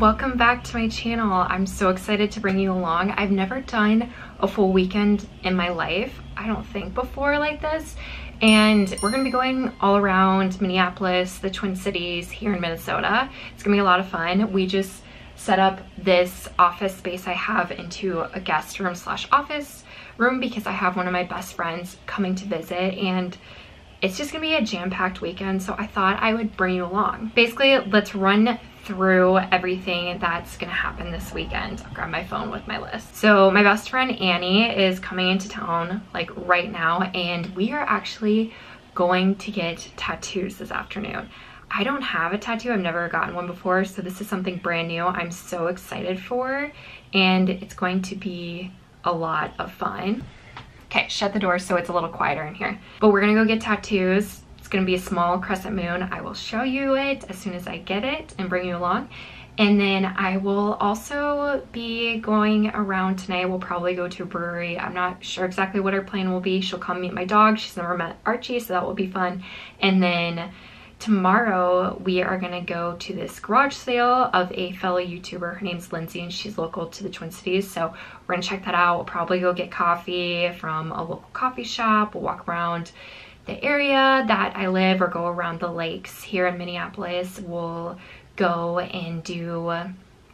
welcome back to my channel. I'm so excited to bring you along. I've never done a full weekend in my life i don't think before like this. And we're gonna be going all around minneapolis the twin cities here in minnesota. It's gonna be a lot of fun. We just set up this office space i have into a guest room slash office room because i have one of my best friends coming to visit and it's just gonna be a jam-packed weekend so i thought i would bring you along. Basically let's run through everything that's gonna happen this weekend. I'll grab my phone with my list. So my best friend Annie is coming into town like right now and we are actually going to get tattoos this afternoon. I don't have a tattoo, I've never gotten one before, so this is something brand new I'm so excited for and it's going to be a lot of fun. Okay, shut the door so it's a little quieter in here. But we're gonna go get tattoos gonna be a small crescent moon. I will show you it as soon as I get it and bring you along. And then I will also be going around tonight. We'll probably go to a brewery. I'm not sure exactly what our plan will be. She'll come meet my dog. She's never met Archie, so that will be fun. And then tomorrow we are gonna go to this garage sale of a fellow YouTuber. Her name's Lindsay and she's local to the Twin Cities. So we're gonna check that out. We'll probably go get coffee from a local coffee shop. We'll walk around the area that I live or go around the lakes here in Minneapolis. We'll go and do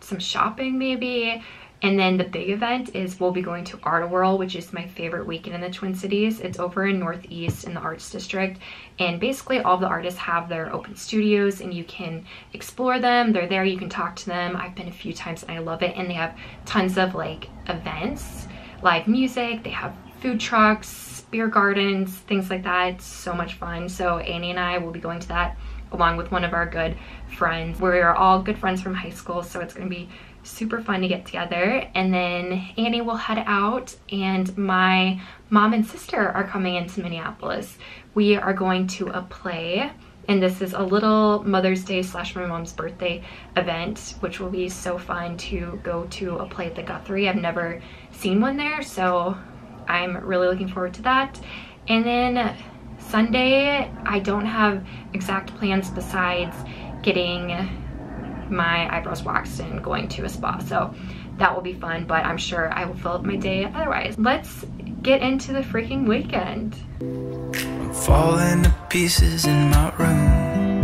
some shopping maybe. And then the big event is we'll be going to Art Whirl, which is my favorite weekend in the Twin Cities. It's over in Northeast in the Arts District. And basically all the artists have their open studios and you can explore them. They're there, you can talk to them. I've been a few times and I love it. And they have tons of like events, live music, they have food trucks, beer gardens, things like that. It's so much fun. So Annie and I will be going to that along with one of our good friends. We are all good friends from high school, so it's gonna be super fun to get together. And then Annie will head out and my mom and sister are coming into Minneapolis. We are going to a play and this is a little Mother's Day slash my mom's birthday event, which will be so fun to go to a play at the Guthrie. I've never seen one there, so I'm really looking forward to that. And then Sunday, I don't have exact plans besides getting my eyebrows waxed and going to a spa. So that will be fun, but I'm sure I will fill up my day otherwise. Let's get into the freaking weekend. I'm falling to pieces in my room.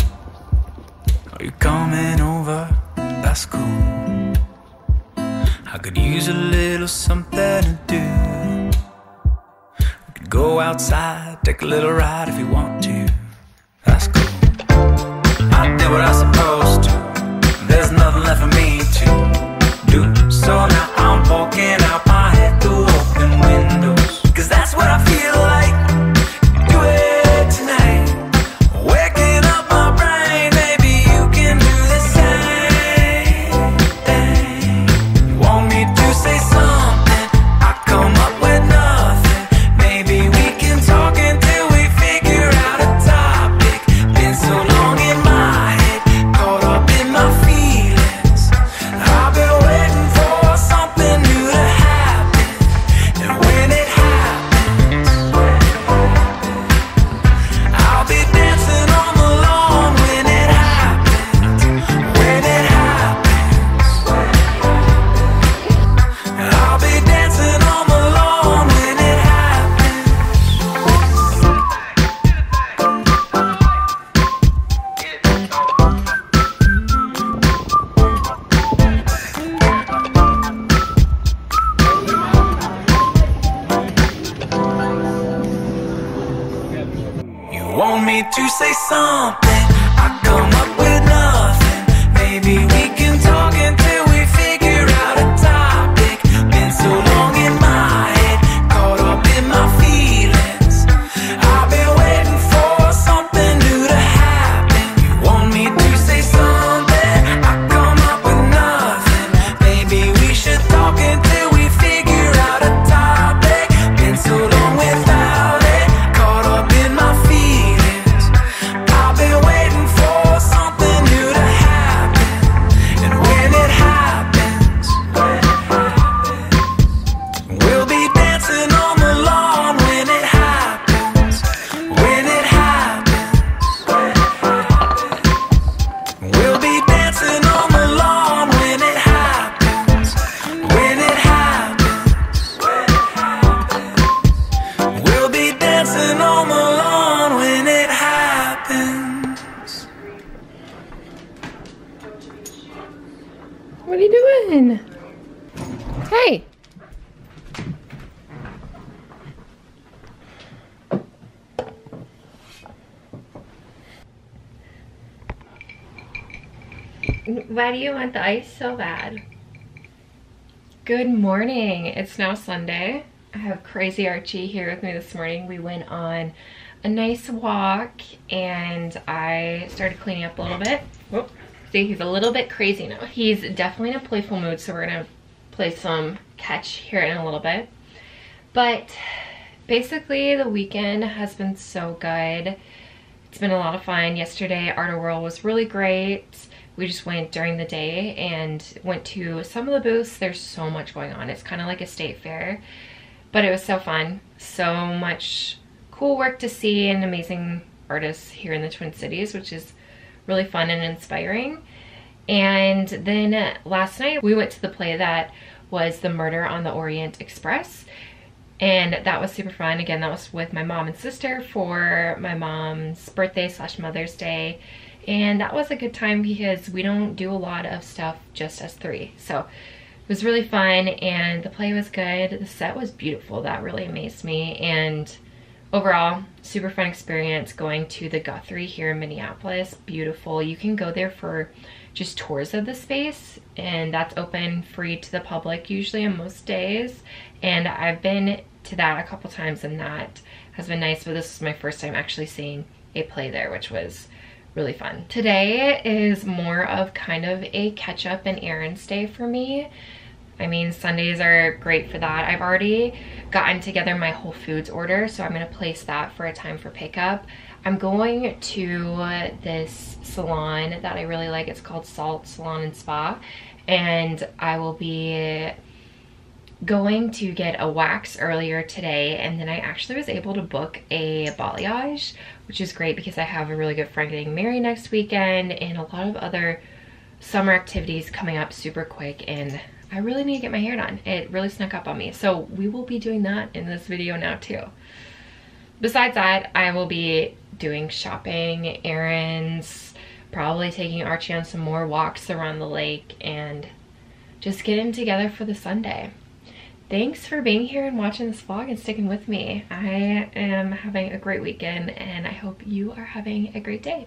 Are you coming over? That's cool. I could use a little something to do. Go outside, take a little ride if you want to. That's cool. I did what I supposed to. I've been are you doing? Hey. Why do you want the ice so bad? Good morning. It's now Sunday. I have Crazy Archie here with me this morning. We went on a nice walk and I started cleaning up a little bit. Whoop. See, he's a little bit crazy now. He's definitely in a playful mood, so we're gonna play some catch here in a little bit. But basically the weekend has been so good. It's been a lot of fun. Yesterday, Art-A-Whirl was really great. We just went during the day and went to some of the booths. There's so much going on. It's kind of like a state fair, but it was so fun. So much cool work to see and amazing artists here in the Twin Cities, which is really fun and inspiring. And then last night we went to the play that was The Murder on the Orient Express. And that was super fun. Again, that was with my mom and sister for my mom's birthday slash Mother's Day. And that was a good time because we don't do a lot of stuff just as three. So it was really fun and the play was good. The set was beautiful. That really amazed me. And overall, super fun experience going to the Guthrie here in Minneapolis. Beautiful. You can go there for just tours of the space and that's open free to the public usually on most days. And I've been to that a couple times and that has been nice, but this is my first time actually seeing a play there, which was really fun. Today is more of kind of a catch up and errands day for me. I mean, Sundays are great for that. I've already gotten together my Whole Foods order, so I'm gonna place that for a time for pickup. I'm going to this salon that I really like. It's called Salt Salon and Spa, and I will be going to get a wax earlier today and then I actually was able to book a balayage which is great because I have a really good friend getting married next weekend and a lot of other summer activities coming up super quick and I really need to get my hair done. It really snuck up on me. So we will be doing that in this video now too. Besides that, I will be doing shopping, errands, probably taking Archie on some more walks around the lake and just getting together for the Sunday. Thanks for being here and watching this vlog and sticking with me. I am having a great weekend and I hope you are having a great day.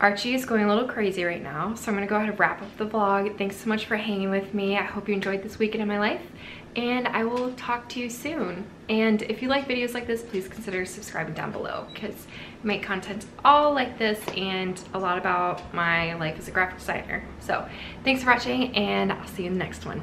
Archie is going a little crazy right now, so I'm gonna go ahead and wrap up the vlog. Thanks so much for hanging with me. I hope you enjoyed this weekend in my life, and I will talk to you soon. And if you like videos like this, please consider subscribing down below, because I make content all like this and a lot about my life as a graphic designer. So thanks for watching, and I'll see you in the next one.